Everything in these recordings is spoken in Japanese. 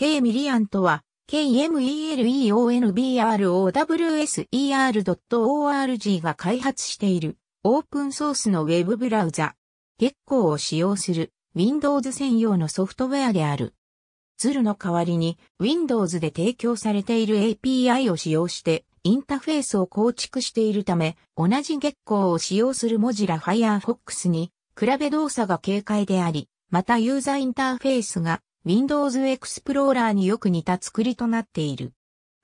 K ミリアンとは、KMELEONBROWSER.org が開発しているオープンソースのウェブブラウザ、月光を使用する Windows 専用のソフトウェアである。ズルの代わりに Windows で提供されている API を使用してインターフェースを構築しているため、同じ月光を使用する文字ら Firefox に比べ動作が軽快であり、またユーザーインターフェースが Windows Explorer によく似た作りとなっている。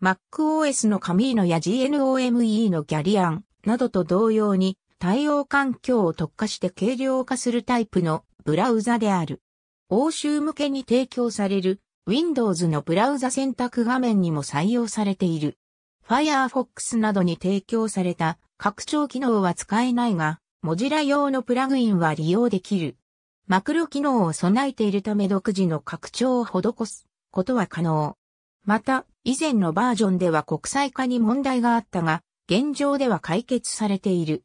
MacOS のカミーノや GNOME のギャリアンなどと同様に対応環境を特化して軽量化するタイプのブラウザである。欧州向けに提供される Windows のブラウザ選択画面にも採用されている。Firefox などに提供された拡張機能は使えないが、モジラ用のプラグインは利用できる。マクロ機能を備えているため独自の拡張を施すことは可能。また、以前のバージョンでは国際化に問題があったが、現状では解決されている。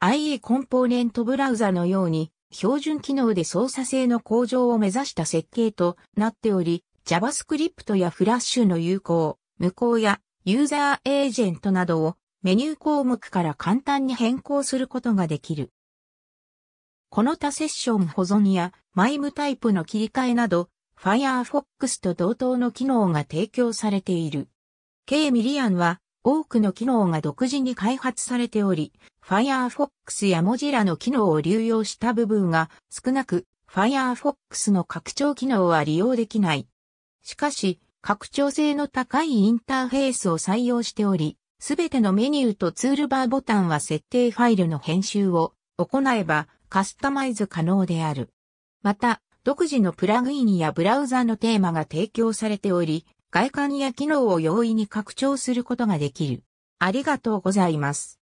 IE コンポーネントブラウザのように、標準機能で操作性の向上を目指した設計となっており、JavaScript やフラッシュの有効、無効やユーザーエージェントなどをメニュー項目から簡単に変更することができる。この他セッション保存やマイムタイプの切り替えなど、Firefox と同等の機能が提供されている。K ミリアンは多くの機能が独自に開発されており、Firefox や Mozilla の機能を流用した部分が少なく、Firefox の拡張機能は利用できない。しかし、拡張性の高いインターフェースを採用しており、すべてのメニューとツールバーボタンは設定ファイルの編集を行えばカスタマイズ可能である。また、独自のプラグインやブラウザのテーマが提供されており、外観や機能を容易に拡張することができる。ありがとうございます。